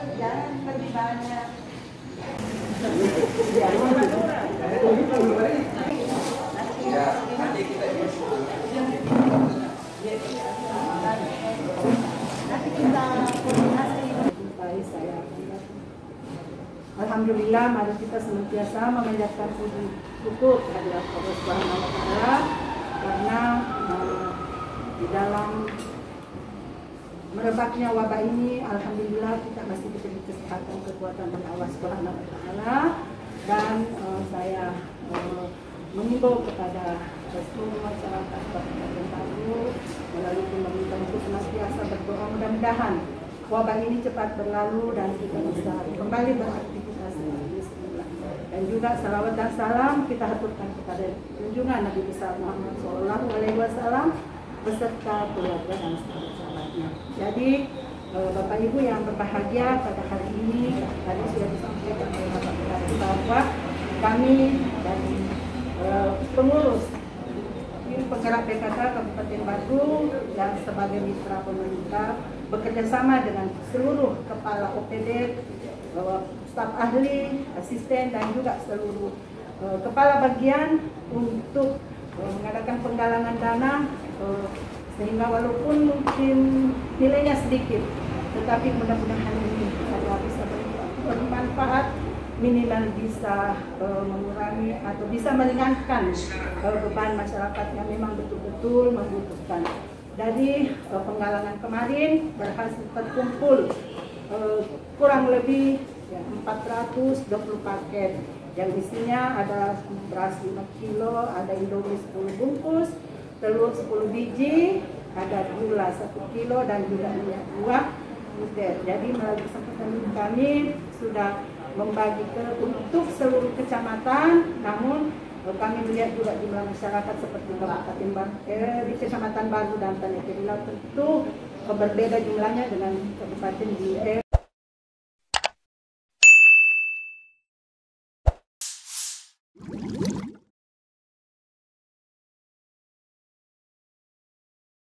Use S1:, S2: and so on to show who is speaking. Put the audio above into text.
S1: lebih banyak. Ya, nanti kita koordinasi. Alhamdulillah, mari kita senantiasa memanjatkan puji syukur kepada Allah Subhanahu wa taala karena eh, di dalam merebaknya wabah ini alhamdulillah kita masih diberi kesehatan kekuatan dari Allah Subhanahu wa dan uh, saya uh, mengimbau kepada seluruh masyarakat Kabupaten Palu melalui pemerintah untuk senantiasa berdoa mudah-mudahan wabah ini cepat berlalu dan kita bisa kembali beraktivitas. Dan juga salawat dan salam kita haturkan kepada junjungan Nabi besar Muhammad Shallallahu Alaihi Wasallam beserta keluarga dan sahabat-sahabatnya. Jadi eh, Bapak Ibu yang berbahagia pada hari ini tadi sudah disampaikan oleh Bapak Bupati bahwa kami dari eh, pengurus tim penggerak PKK Kabupaten Batu dan sebagai mitra pemerintah bekerja sama dengan seluruh kepala OPD, staf ahli, asisten dan juga seluruh uh, kepala bagian untuk mengadakan penggalangan dana sehingga walaupun mungkin nilainya sedikit tetapi mudah-mudahan ini adalah bisa bermanfaat minimal bisa uh, mengurangi atau bisa meringankan uh, beban masyarakat yang memang betul-betul membutuhkan. Dari uh, penggalangan kemarin berhasil terkumpul uh, kurang lebih ya, 420 paket yang isinya ada beras 5 kilo, ada indomie 10 bungkus, telur 10 biji, ada gula 1 kilo dan juga minyak buah. Jadi melalui kesempatan kami sudah membagi ke untuk seluruh kecamatan, namun eh, kami melihat juga jumlah masyarakat seperti Kabupaten eh, di Kecamatan Baru dan Tanah tentu berbeda jumlahnya dengan kabupaten di eh,